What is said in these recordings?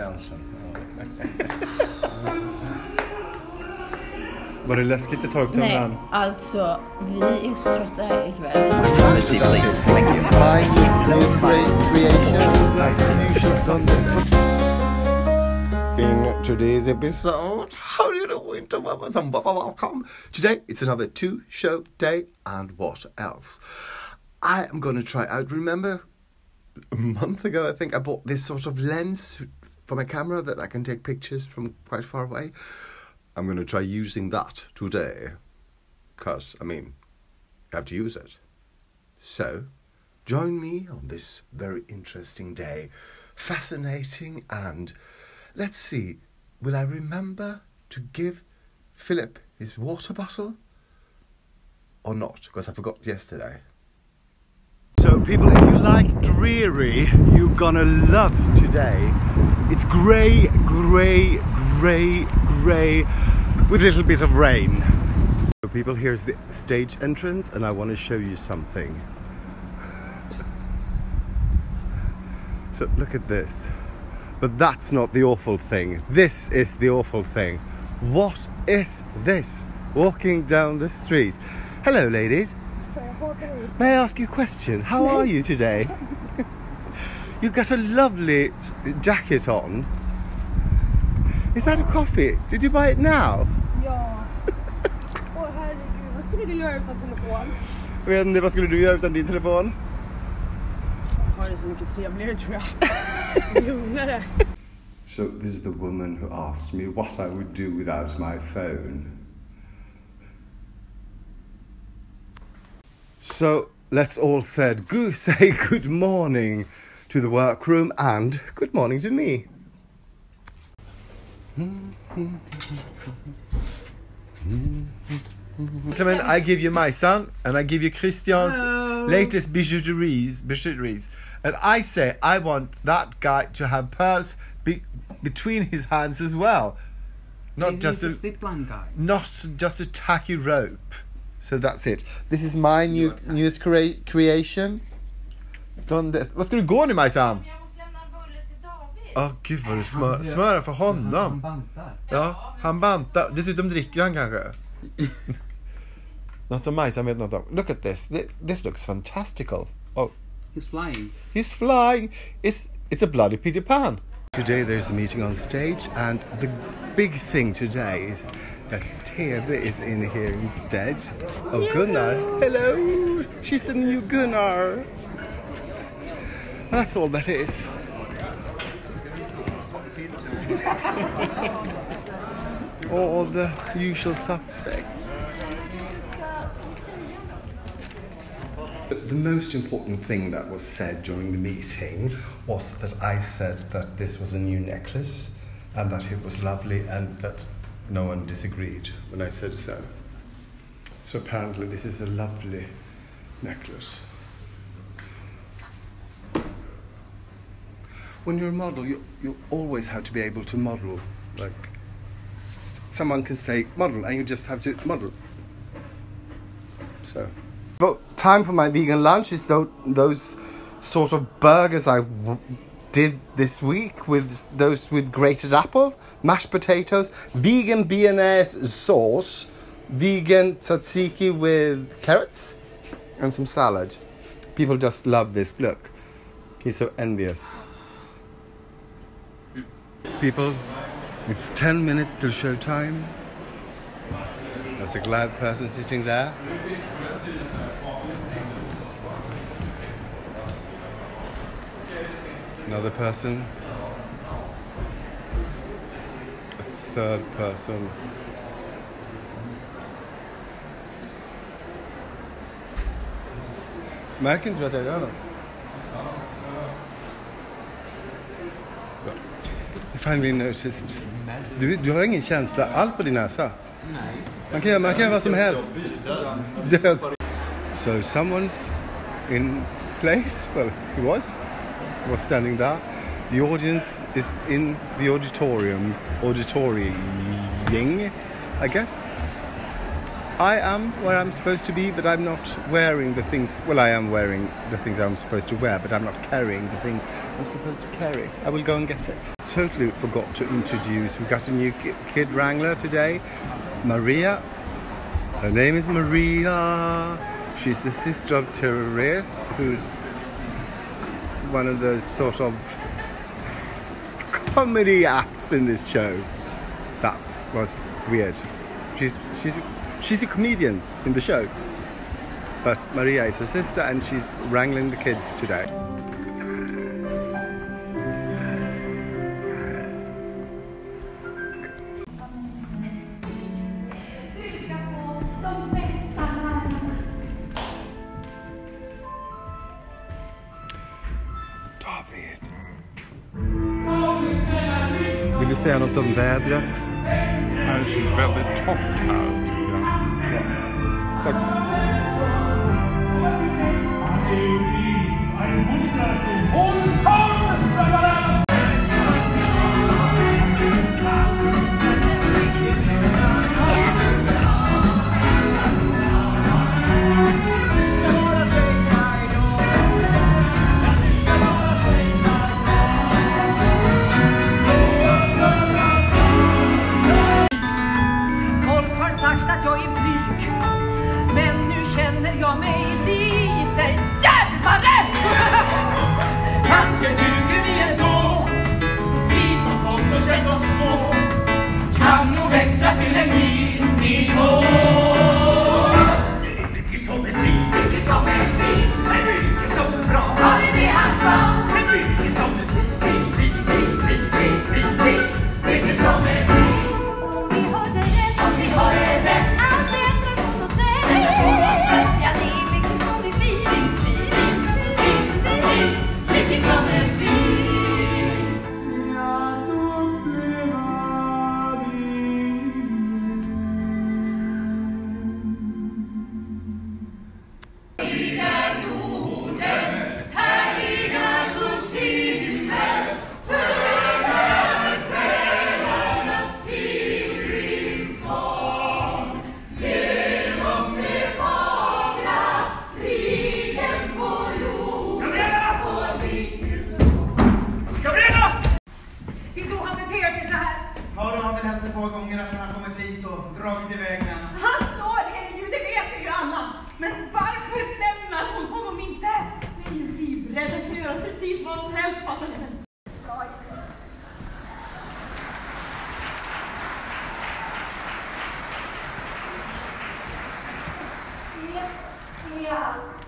gränsen. Var det läskigt i Nej, alltså vi är så trötta ikväll. Privacy, please. Thank you. My news creation. In today's episode, how do you do, Winter Mamas and Baba welcome? Today it's another two show day, and what else? I am going to try out. Remember, a month ago, I think I bought this sort of lens for my camera that I can take pictures from quite far away. I'm going to try using that today, because I mean, you have to use it. So, join me on this very interesting day. Fascinating and let's see, will I remember to give Philip his water bottle or not? Because I forgot yesterday. So, people, if you like dreary, you're gonna love today. It's grey, grey, grey, grey, with a little bit of rain. So, people, here's the stage entrance, and I want to show you something. So, look at this. But that's not the awful thing. This is the awful thing. What is this? Walking down the street. Hello, ladies. May I ask you a question? How are you today? You've got a lovely jacket on. Is that a coffee? Did you buy it now? Ja. Åh herregud, vad skulle du göra utan telefon? Jag vet inte, vad skulle du göra utan din telefon? Jag har det så mycket trevligare tror jag. Lugnare. So this is the woman who asked me what I would do without my phone. So let's all said go say good morning to the workroom and good morning to me. Gentlemen, I give you my son and I give you Christian's latest bijouteries, bijouteries. And I say I want that guy to have pearls be- between his hands as well. Not just a, zipline guy. not just a tacky rope. So that's it. This is my new newest crea- creation. This. Vad ska du gå nu Majsan? Jag måste lämna en bulle till David. Åh gud vad du smör, smörar för honom. bantar. Ja, han bantar. Dessutom dricker han kanske. Något som Majsan vet något om. Look at this. Thi- This looks fantastical. Oh, He's flying. He's flying. It's it's a bloody Peter Pan. Today there's a meeting on stage, and the big thing today is that Tebe is in here instead of Gunnar. Hello, she's the new Gunnar. That's all that is. all the usual suspects. The most important thing that was said during the meeting was that I said that this was a new necklace and that it was lovely and that no one disagreed when I said so. So apparently, this is a lovely necklace. When you're a model, you, you always have to be able to model. Like, someone can say model, and you just have to model. So. Well, time for my vegan lunch is tho- those sort of burgers I did this week with those with grated apple, mashed potatoes, vegan bearnaise sauce, vegan tzatziki with carrots, and some salad. People just love this. Look, he's so envious. People, it's 10 minutes till showtime. There's a glad person sitting there. Another person. A third person. Märker inte finally noticed. Du, du har ingen känsla alls på din näsa. Man kan man kan göra vad som helst. Död. So someone's in place. Well, he was. He was standing there. The audience is in the auditorium, auditorium, I guess. I am where I'm supposed to be, but I'm not wearing the things. Well, I am wearing the things I'm supposed to wear, but I'm not carrying the things I'm supposed to carry. I will go and get it. totally forgot to introduce. We got a new kid wrangler today, Maria. Her name is Maria. She's the sister of Therese, who's one of the sort of comedy acts in this show. That was weird. She's she's she's a comedian in the show. But Maria is her sister and she's wrangling the kids today. David. Vill du säga något om vädret? Menschen welche Top hat. Ja. Zack. Ein Wunder, Det är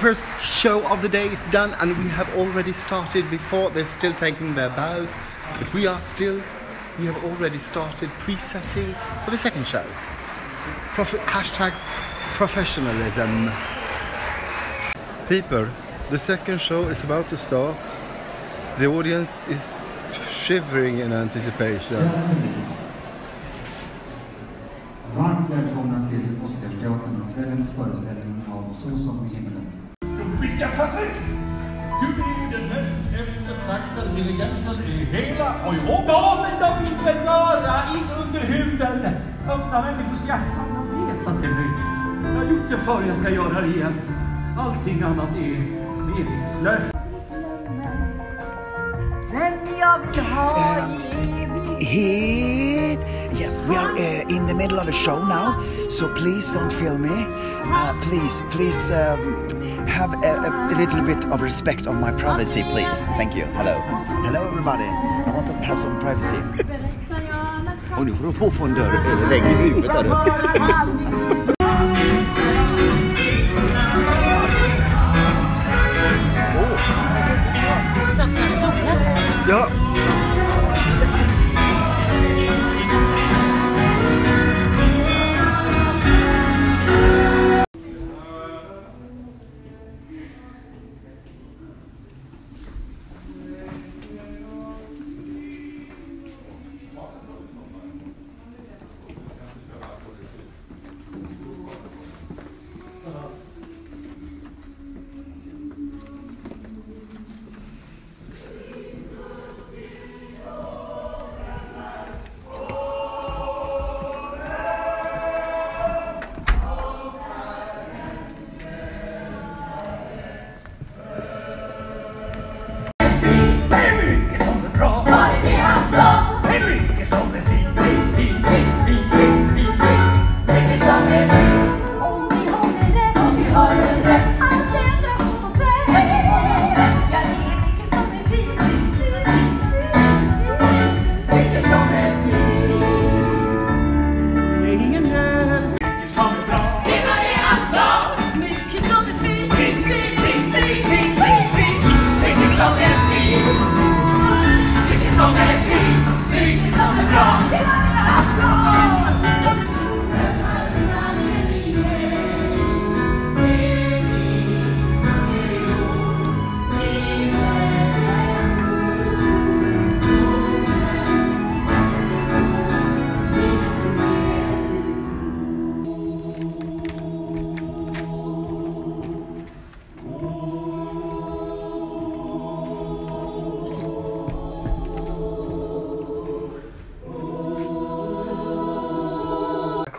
First show of the day is done, and we have already started before. They're still taking their bows, but we are still. We have already started pre-setting for the second show. Prof- hashtag professionalism. People, the second show is about to start. The audience is shivering in anticipation. Varmt välkomna till Oscarsteatern och kvällens föreställning av Så som i himmelen. Vi ska fabrikt! Du är den mest eftertraktade dirigenten i hela Europa. Ja, men de vill väl röra in under huden. Öppna människors hjärtan. Jag vet att det är möjligt. Jag har gjort det förr, jag ska göra det igen. Allting annat är meningslöst. Men jag vill ha evigt Hit. Yes, we are uh, in the middle of a show now, so please don't film me. Uh, please, please um, have a, a little bit of respect of my privacy, please. Thank you. Hello. Hello, everybody. I want to have some privacy. Och nu får du på få en dörr eller vägg i huvudet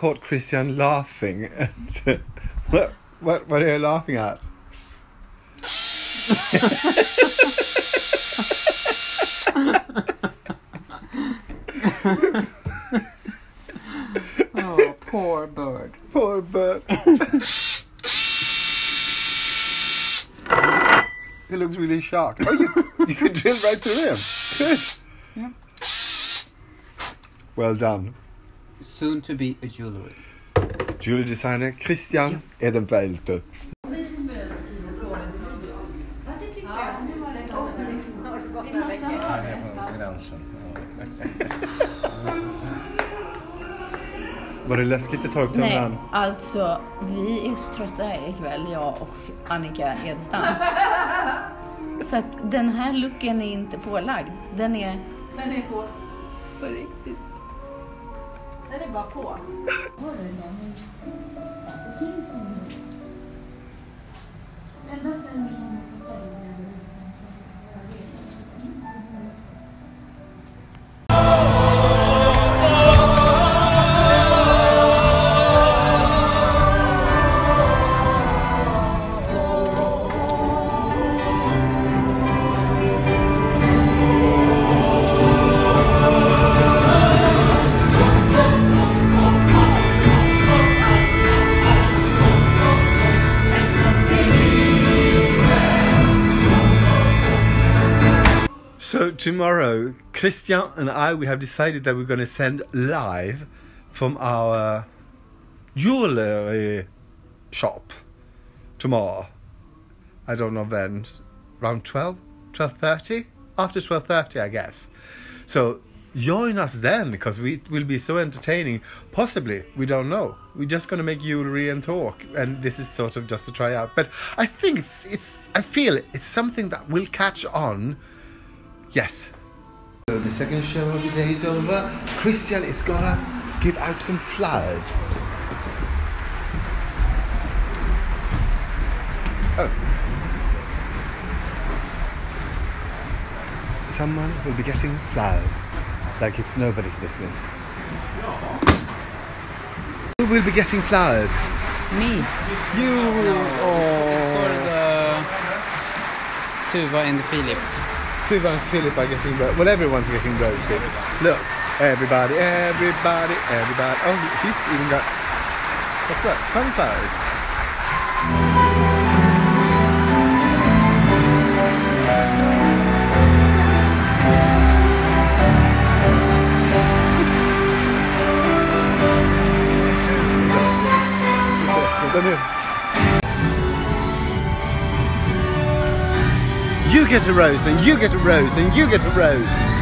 caught Christian laughing. at- what, what, what are you laughing at? Oh, poor bird. Poor bird. he looks really shocked. Oh, you, you could drill right through him. Good. Yeah. Well done. Soon to be a jewelry. Jewelry designer Christian Edenfeldt. Var det läskigt ett tag till Nej, alltså vi är så trötta ikväll, jag och Annika Edstam. Så att den här looken är inte pålagd. Den är Den är på. på riktigt. Den är bara på. So tomorrow, Christian and I, we have decided that we're going to send live from our jewelry shop tomorrow. I don't know when, around 12, 12.30? After 12.30, I guess. So join us then, because we will be so entertaining. Possibly, we don't know. We're just going to make jewelry and talk, and this is sort of just a tryout. But I think it's, it's, I feel it's something that will catch on Yes. So the second show of the day is over. Christian is gonna give out some flowers. Oh. Someone will be getting flowers. Like it's nobody's business. Who will be getting flowers? Me. You! It's for the Tuva and Philip. Getting well everyone's getting roses. Look, everybody, everybody, everybody. Oh, he's even got what's that? Sunflowers. Get a rose, and you get a rose, and you get a rose.